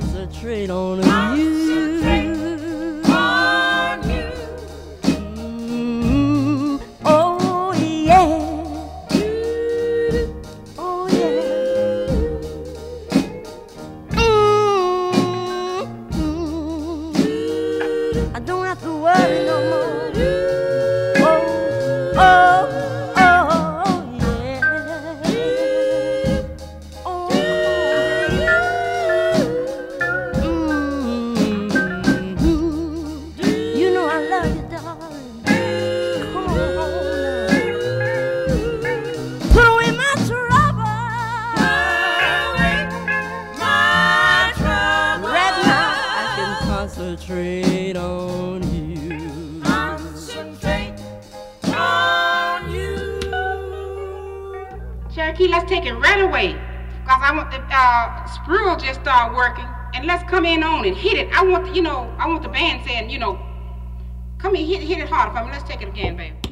concentrate on you. On you. Mm, oh yeah. Oh yeah. Mm, I don't have to worry no more. Oh, oh, concentrate on you. Concentrate on you. Cherokee, let's take it right away. Because I want the uh, sprue just start working. And let's come in on it. Hit it. I want, the, you know, I want the band saying, you know, come in, hit, hit it harder for me. Let's take it again, baby.